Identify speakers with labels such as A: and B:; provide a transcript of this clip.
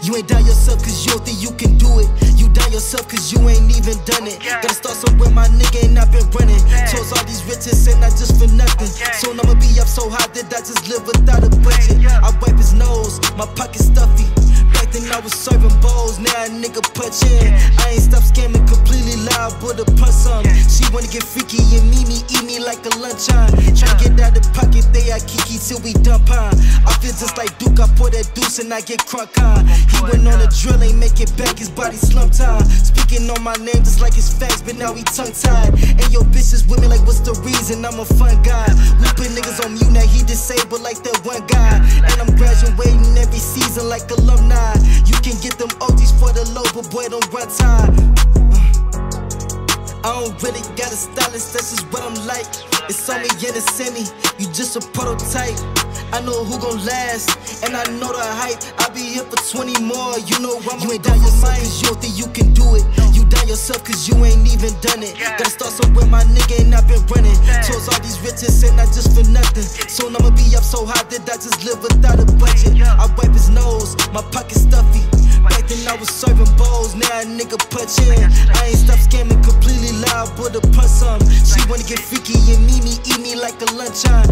A: You ain't down yourself cause you don't think you can do it. You down yourself cause you ain't even done it. Gotta start somewhere, my nigga ain't not been running. Towards all these riches and not just for nothing. Soon I'ma be up so high that I just live without a budget. yeah I wipe his nose, my pocket stuffy. Back then I was serving bowls, now a nigga punch in. I ain't stop scamming, completely loud, but a punch some. She wanna get freaky and meet me, eat me like a lunchtime. Try to get out the pocket, they are kiki till we dump on. Just like Duke, I pour that deuce and I get crunk on. He went on a drill, ain't make it back, his body slumped time. Speaking on my name just like it's facts, but now he tongue tied. And your bitches with me like what's the reason? I'm a fun guy. We put niggas on mute, now he disabled like that one guy. And I'm graduating every season like alumni. You can get them OGs for the low, but boy, don't run time. I don't really got a stylist, that's just what I'm like. It's on me in the semi, you just a prototype. I know who gon' last, and I know the hype. I'll be here for 20 more, you know I'm You ain't down yourself cause you don't think you can do it. You down yourself cause you ain't even done it. Gotta start somewhere, my nigga ain't not been running. Towards all these riches and I just for nothing. Soon I'ma be up so high that I just live without a budget. I wipe his nose, my pocket stuffy. Back then I was serving bowls, now a nigga punch in. I ain't stop scamming completely loud, but a punch some. She wanna get freaky and meet me, eat me like a lunchtime.